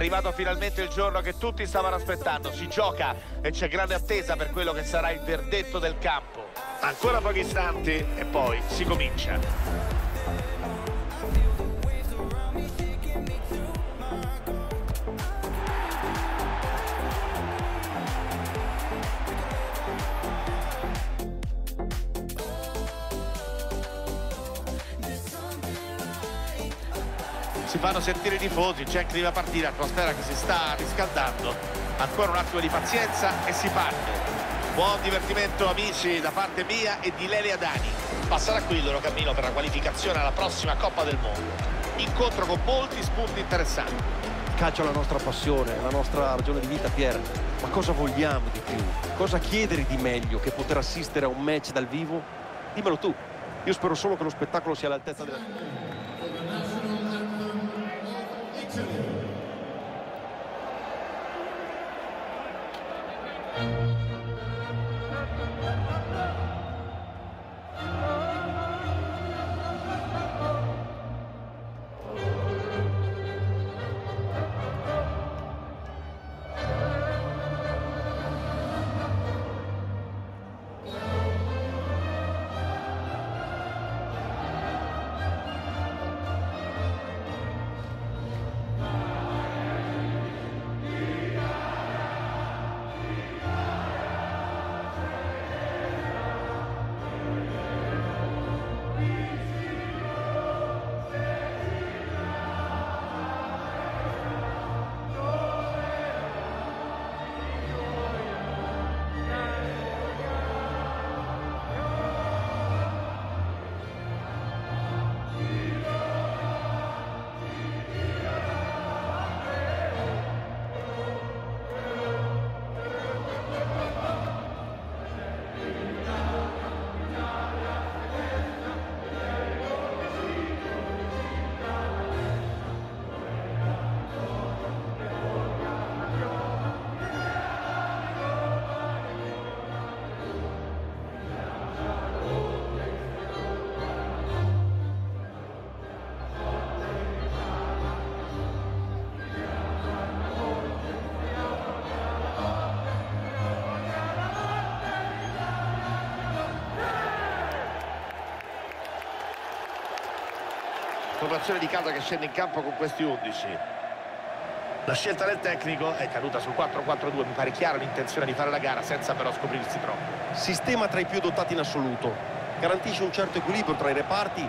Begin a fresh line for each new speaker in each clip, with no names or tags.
arrivato finalmente il giorno che tutti stavano aspettando. Si gioca e c'è grande attesa per quello che sarà il verdetto del campo. Ancora pochi istanti e poi si comincia. Fanno sentire i tifosi, c'è chi deve partire, atmosfera che si sta riscaldando. Ancora un attimo di pazienza e si parte. Buon divertimento amici da parte mia e di Lelia Dani. Passerà qui il loro cammino per la qualificazione alla prossima Coppa del Mondo. Incontro con molti spunti interessanti.
Calcio è la nostra passione, la nostra ragione di vita, Pier. Ma cosa vogliamo di più? Cosa chiedere di meglio che poter assistere a un match dal vivo? Dimmelo tu. Io spero solo che lo spettacolo sia all'altezza della... Thank you.
Formazione di casa che scende in campo con questi 11 la scelta del tecnico è caduta sul 4-4-2 mi pare chiara l'intenzione di fare la gara senza però scoprirsi troppo.
Sistema tra i più dotati in assoluto garantisce un certo equilibrio tra i reparti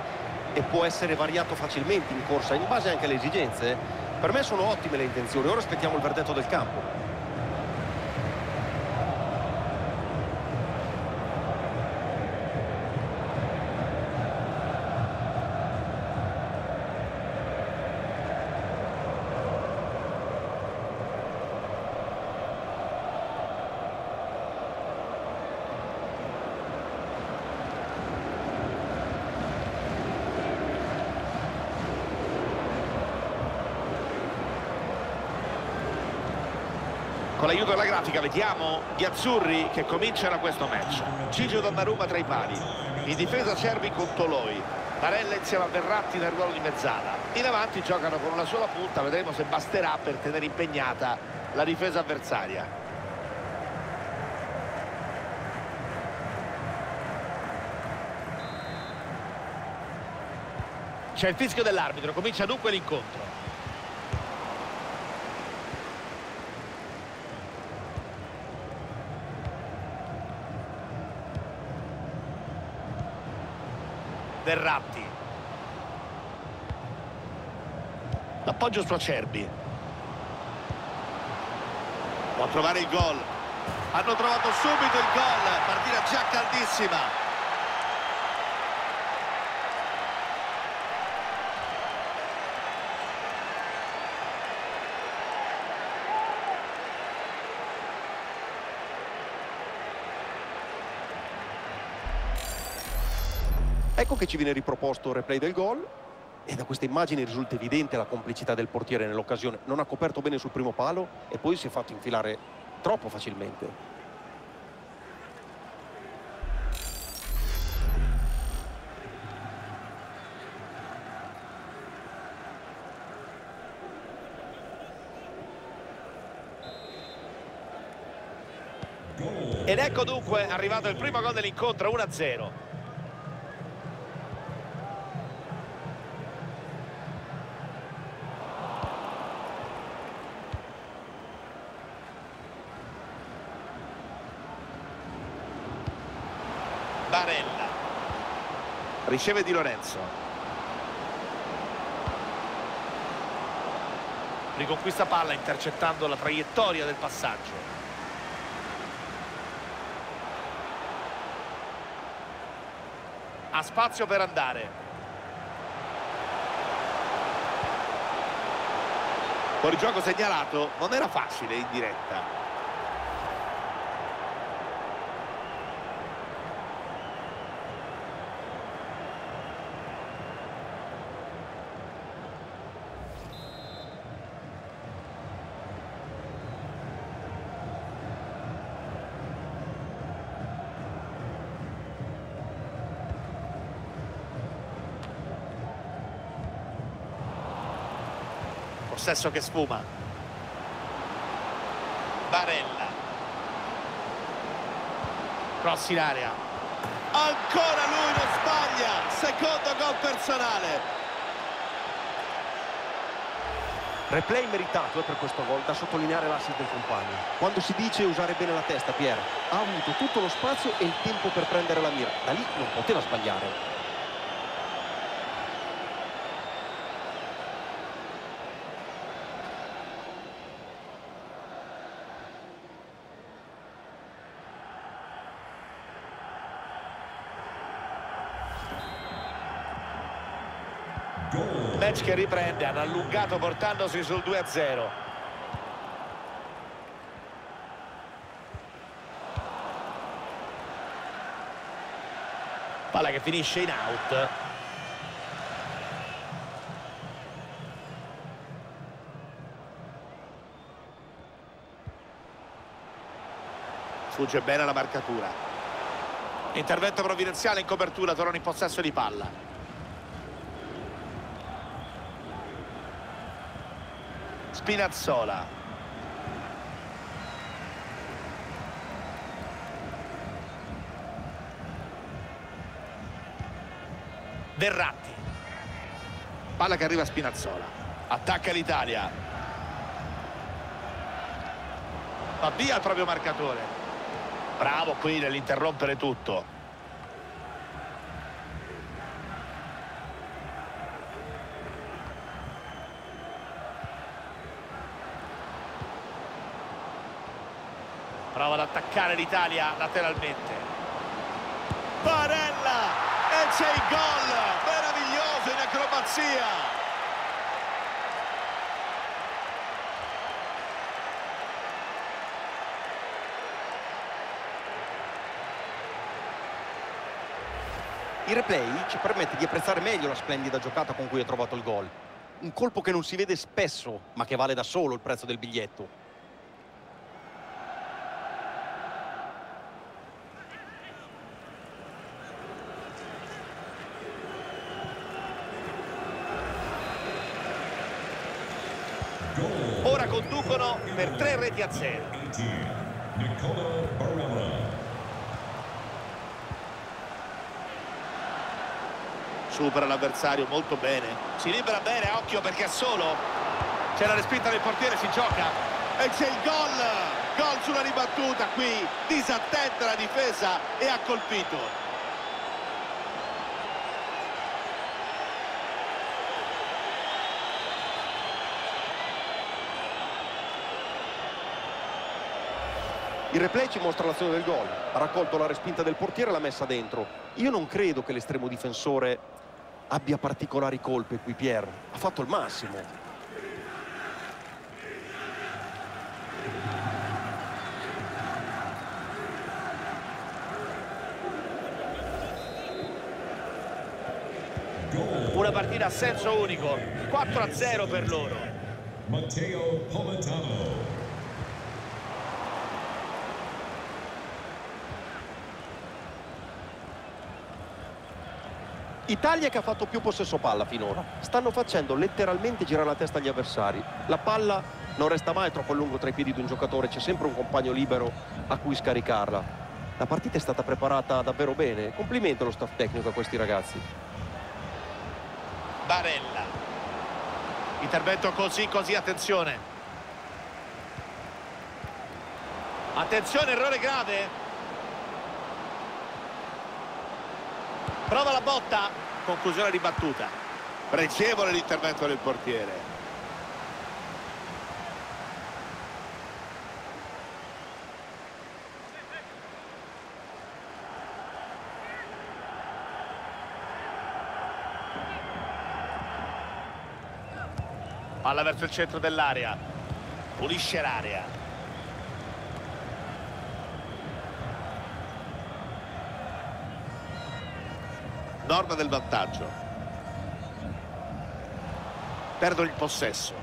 e può essere variato facilmente in corsa in base anche alle esigenze per me sono ottime le intenzioni ora aspettiamo il verdetto del campo
Con l'aiuto della grafica vediamo gli azzurri che cominciano questo match. Gigio Donnarumma tra i pali. In difesa Cervi con Toloi. Barella insieme a Verratti nel ruolo di mezzala. In avanti giocano con una sola punta, vedremo se basterà per tenere impegnata la difesa avversaria. C'è il fischio dell'arbitro, comincia dunque l'incontro. Verratti l'appoggio su Acerbi può trovare il gol. Hanno trovato subito il gol. Partita già caldissima
Ecco che ci viene riproposto il replay del gol e da questa immagine risulta evidente la complicità del portiere nell'occasione. Non ha coperto bene sul primo palo e poi si è fatto infilare troppo facilmente.
Ed ecco dunque arrivato il primo gol dell'incontro 1-0. Riceve Di Lorenzo. Riconquista palla intercettando la traiettoria del passaggio. Ha spazio per andare. Fuori gioco segnalato non era facile in diretta possesso che sfuma Barella cross in area ancora lui non sbaglia secondo gol personale
Replay meritato eh, per questo gol da sottolineare l'assist del compagno. Quando si dice usare bene la testa, Pier, ha avuto tutto lo spazio e il tempo per prendere la mira. Da lì non poteva sbagliare.
Match che riprende hanno allungato portandosi sul 2-0 palla che finisce in out. Sfugge bene la marcatura. Intervento provvidenziale in copertura tornano in possesso di palla Spinazzola. Verratti. Palla che arriva a Spinazzola. Attacca l'Italia. Va via il proprio marcatore. Bravo qui nell'interrompere tutto prova ad attaccare l'Italia lateralmente Barella e c'è il gol meraviglioso in acrobazia
Il replay ci permette di apprezzare meglio la splendida giocata con cui ha trovato il gol. Un colpo che non si vede spesso, ma che vale da solo il prezzo del biglietto.
Ora conducono per tre reti a zero. Supera l'avversario molto bene. Si libera bene, occhio perché è solo. C'è la respinta del portiere, si gioca. E c'è il gol! Gol sulla ribattuta qui. Disattenta la difesa e ha colpito.
Il replay ci mostra l'azione del gol. Ha raccolto la respinta del portiere e l'ha messa dentro. Io non credo che l'estremo difensore abbia particolari colpe qui, Pier. Ha fatto il massimo.
Una partita a senso unico, 4-0 per loro.
Matteo Poletano.
Italia che ha fatto più possesso palla finora. Stanno facendo letteralmente girare la testa agli avversari. La palla non resta mai troppo a lungo tra i piedi di un giocatore, c'è sempre un compagno libero a cui scaricarla. La partita è stata preparata davvero bene, complimento allo staff tecnico a questi ragazzi.
Barella. Intervento così, così, attenzione. Attenzione, errore grave. Prova la botta. Conclusione ribattuta. Pregevole l'intervento del portiere. Palla verso il centro dell'area. Pulisce l'area. Norma del vantaggio. Perdono il possesso.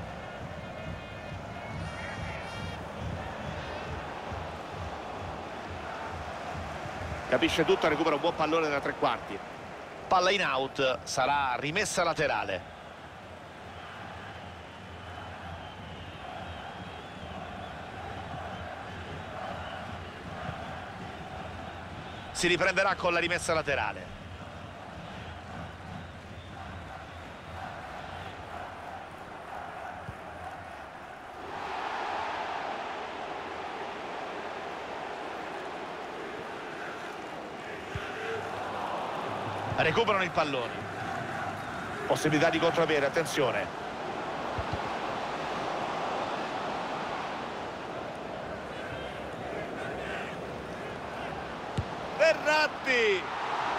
Capisce tutto, recupera un buon pallone da tre quarti. Palla in out, sarà rimessa laterale. si riprenderà con la rimessa laterale. Recuperano il pallone. Possibilità di contropiede, attenzione. Verratti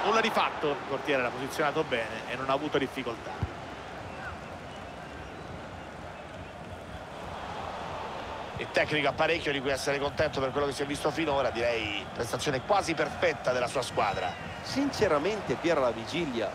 nulla di fatto il portiere l'ha posizionato bene e non ha avuto difficoltà il tecnico ha parecchio di cui essere contento per quello che si è visto finora direi prestazione quasi perfetta della sua squadra
sinceramente Piera la vigilia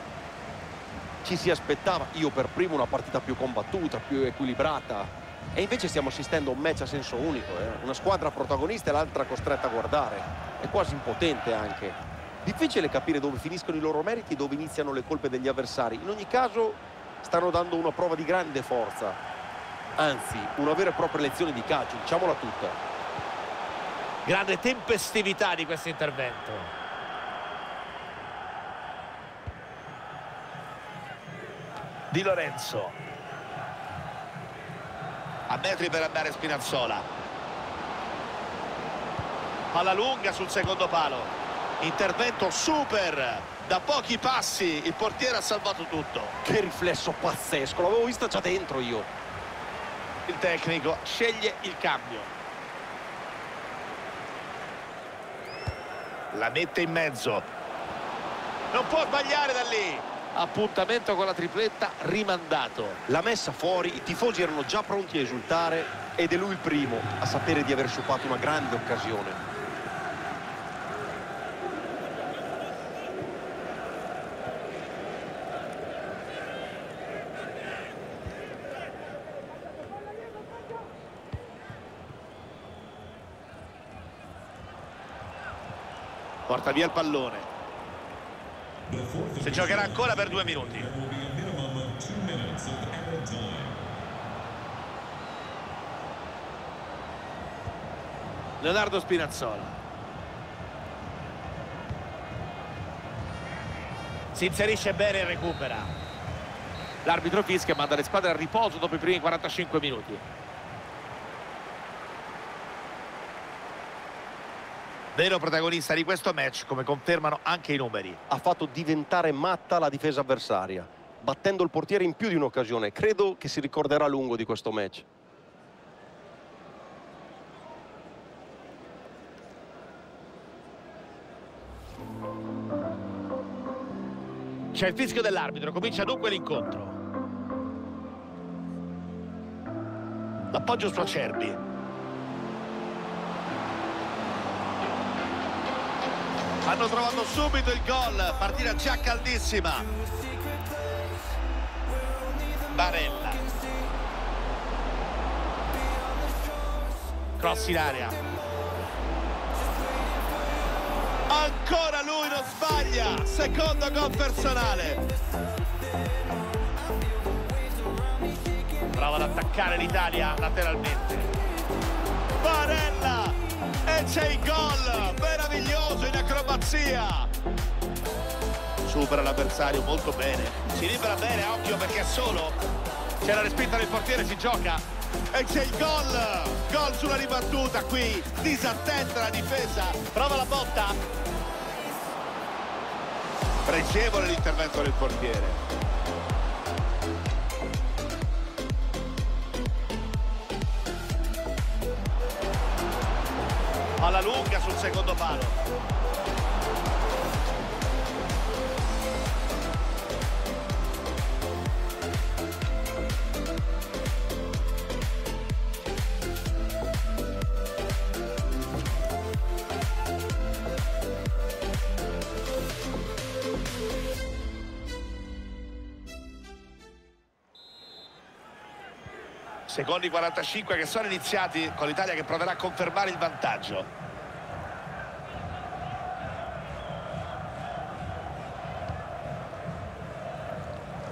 ci si aspettava io per primo una partita più combattuta più equilibrata e invece stiamo assistendo a un match a senso unico eh? una squadra protagonista e l'altra costretta a guardare è quasi impotente anche. Difficile capire dove finiscono i loro meriti e dove iniziano le colpe degli avversari. In ogni caso stanno dando una prova di grande forza. Anzi, una vera e propria lezione di calcio, diciamola tutta.
Grande tempestività di questo intervento. Di Lorenzo. A metri per andare Spinazzola. Palla lunga sul secondo palo. Intervento super. Da pochi passi il portiere ha salvato tutto.
Che riflesso pazzesco l'avevo visto già dentro io.
Il tecnico sceglie il cambio. La mette in mezzo. Non può sbagliare da lì appuntamento con la tripletta rimandato.
La messa fuori i tifosi erano già pronti a esultare ed è lui il primo a sapere di aver sciupato una grande occasione.
Porta via il pallone si giocherà ancora per due minuti. Leonardo Spinazzola. Si inserisce bene e recupera. L'arbitro fischia e manda le squadre a riposo dopo i primi 45 minuti Vero protagonista di questo match, come confermano anche i numeri.
Ha fatto diventare matta la difesa avversaria, battendo il portiere in più di un'occasione. Credo che si ricorderà a lungo di questo match.
C'è il fischio dell'arbitro, comincia dunque l'incontro. L'appoggio su Acerbi. Hanno trovato subito il gol. Partita già caldissima. Barella. Cross in area. Ancora lui non sbaglia. Secondo gol personale. Prova ad attaccare l'Italia lateralmente. Barella c'è il gol meraviglioso in acrobazia. Supera l'avversario molto bene. Si libera bene, occhio perché è solo. C'è la respinta del portiere, si gioca. E c'è il gol gol sulla ribattuta qui disattenta la difesa. Prova la botta. Pregevole l'intervento del portiere alla lunga sul secondo palo secondi 45 che sono iniziati con l'Italia che proverà a confermare il vantaggio.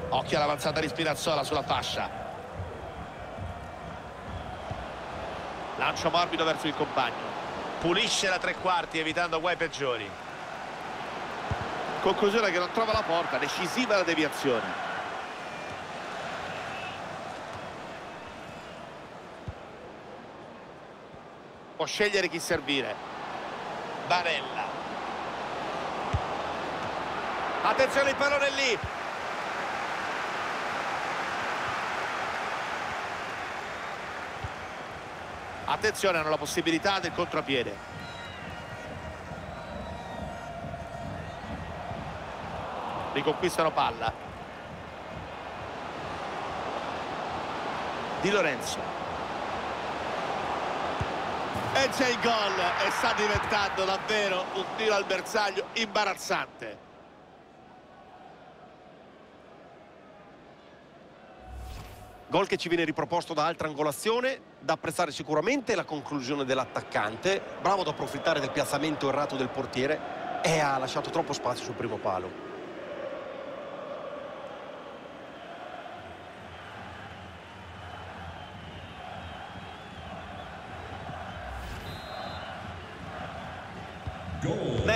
Occhio all'avanzata di Spinazzola sulla fascia. Lancio morbido verso il compagno. Pulisce la tre quarti evitando guai peggiori. Conclusione che non trova la porta decisiva la deviazione può scegliere chi servire. Barella. Attenzione il pallone lì. Attenzione hanno la possibilità del contropiede. Riconquistano palla. Di Lorenzo e c'è il gol e sta diventando davvero un tiro al bersaglio imbarazzante.
Gol che ci viene riproposto da altra angolazione, da apprezzare sicuramente la conclusione dell'attaccante, bravo ad approfittare del piazzamento errato del portiere. E ha lasciato troppo spazio sul primo palo.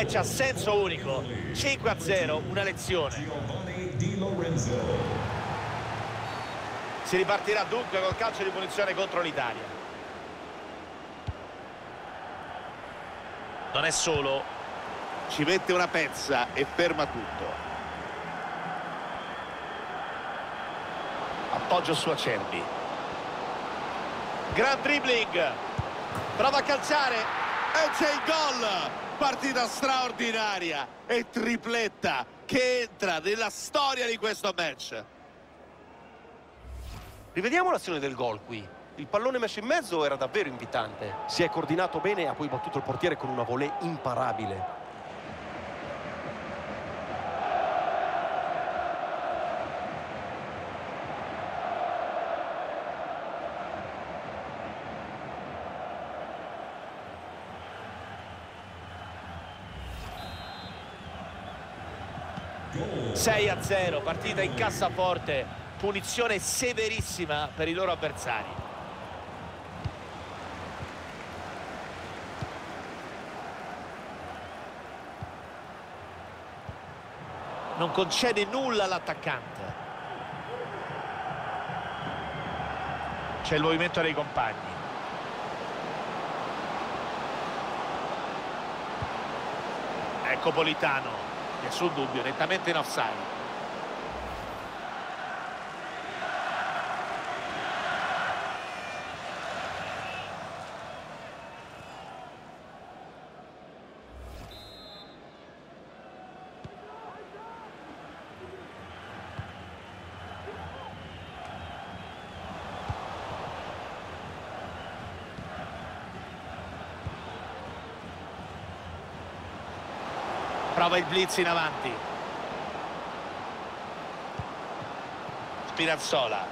Match a senso unico, 5 a 0, una lezione. Si ripartirà dunque col calcio di punizione contro l'Italia. Non è solo, ci mette una pezza e ferma tutto. Appoggio su Acerbi. Gran dribbling. Prova a calciare e c'è il gol partita straordinaria e tripletta che entra nella storia di questo match.
Rivediamo l'azione del gol qui. Il pallone messo in mezzo era davvero invitante. Si è coordinato bene e ha poi battuto il portiere con una volée imparabile.
6 a 0, partita in cassaforte, punizione severissima per i loro avversari. Non concede nulla all'attaccante. C'è il movimento dei compagni. Ecco Politano nessun dubbio, nettamente in offside. Prova il blitz in avanti. Spirazzola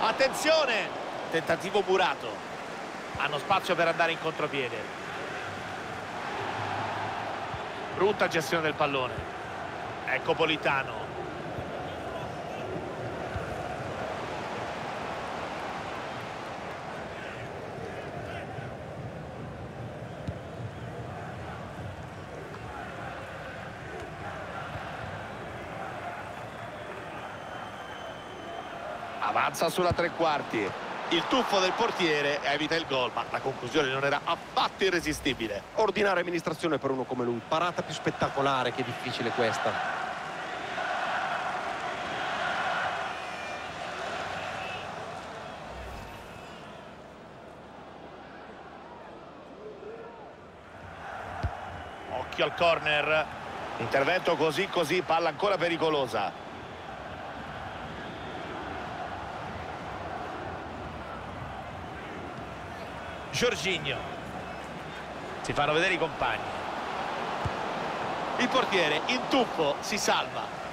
attenzione! Tentativo murato. Hanno spazio per andare in contropiede. Brutta gestione del pallone. Ecco Politano Avanza sulla tre quarti. Il tuffo del portiere evita il gol, ma la conclusione non era affatto irresistibile.
Ordinaria amministrazione per uno come lui. Parata più spettacolare che difficile questa.
Occhio al corner. Intervento così così, palla ancora pericolosa. Giorginio. Si fanno vedere i compagni. Il portiere in tuffo si salva.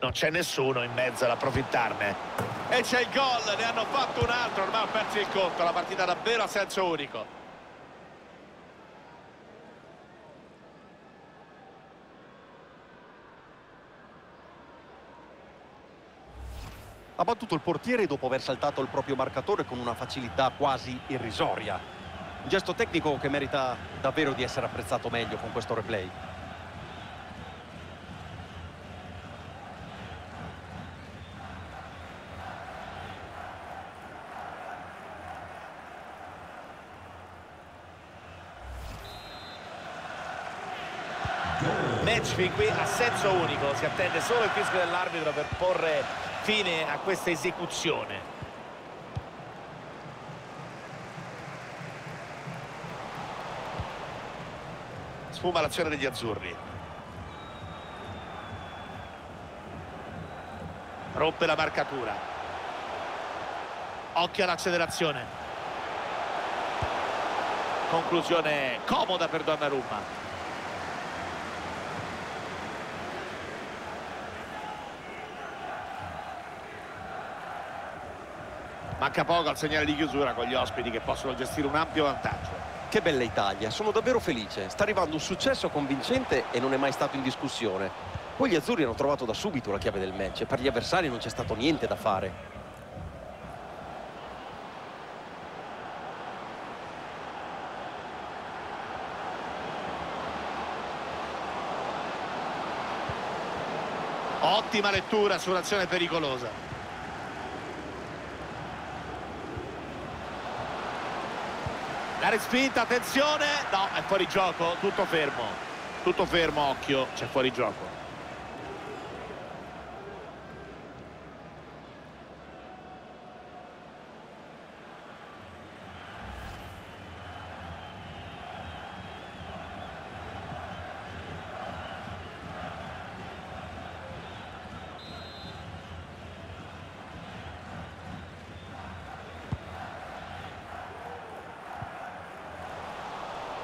non c'è nessuno in mezzo ad approfittarne e c'è il gol, ne hanno fatto un altro ormai ho perso il conto, la partita davvero a senso unico
Ha battuto il portiere dopo aver saltato il proprio marcatore con una facilità quasi irrisoria. Un gesto tecnico che merita davvero di essere apprezzato meglio con questo replay.
match fin qui a senso unico si attende solo il fischio dell'arbitro per porre fine a questa esecuzione. Sfuma l'azione degli azzurri. Rompe la marcatura. Occhio all'accelerazione. Conclusione comoda per Donnarumma Manca poco al segnale di chiusura con gli ospiti che possono gestire un ampio vantaggio.
Che bella Italia, sono davvero felice. Sta arrivando un successo convincente e non è mai stato in discussione. Poi gli azzurri hanno trovato da subito la chiave del match e per gli avversari non c'è stato niente da fare.
Ottima lettura su un'azione pericolosa. La respinta, attenzione, no, è fuori gioco, tutto fermo, tutto fermo, occhio, c'è fuori gioco.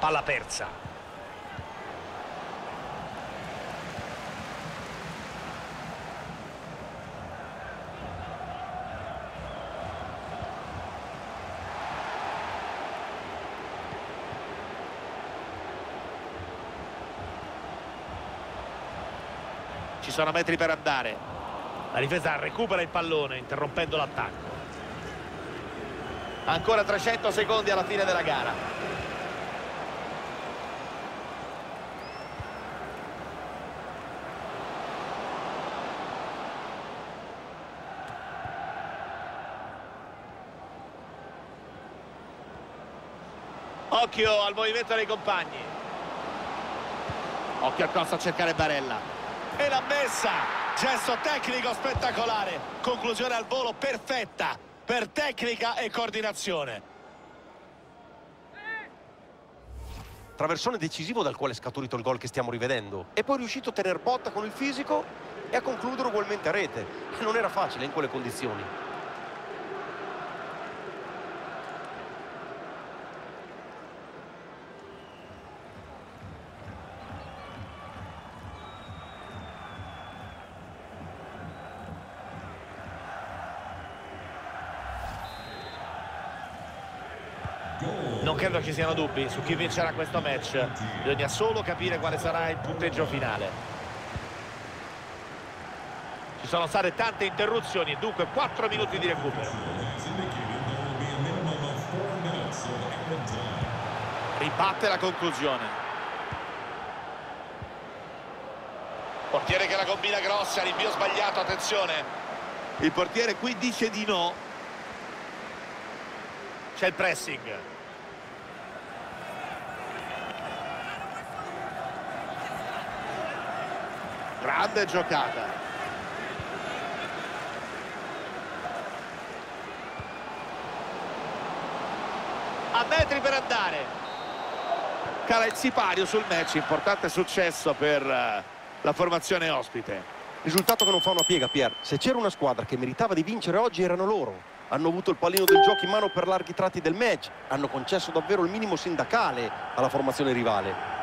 Palla persa. Ci sono metri per andare. La difesa recupera il pallone interrompendo l'attacco. Ancora 300 secondi alla fine della gara Occhio al movimento dei compagni. Occhio al cross a cercare Barella. E l'ha messa! Gesto tecnico spettacolare. Conclusione al volo perfetta per tecnica e coordinazione.
Traversone decisivo dal quale è scaturito il gol che stiamo rivedendo. E poi è riuscito a tener botta con il fisico e a concludere ugualmente a rete. Non era facile in quelle condizioni.
Credo ci siano dubbi su chi vincerà questo match. Bisogna solo capire quale sarà il punteggio finale. Ci sono state tante interruzioni dunque 4 minuti di recupero. Ribatte la conclusione. Portiere che la combina grossa, rinvio sbagliato, attenzione. Il portiere qui dice di no. C'è il pressing. Grande giocata. A metri per andare. Cala il sipario sul match, importante successo per eh, la formazione ospite.
Risultato che non fa una piega, Pier. Se c'era una squadra che meritava di vincere oggi erano loro. Hanno avuto il pallino del gioco in mano per larghi tratti del match. Hanno concesso davvero il minimo sindacale alla formazione rivale.